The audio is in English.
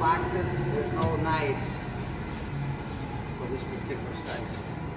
boxes. There's no knives for this particular size.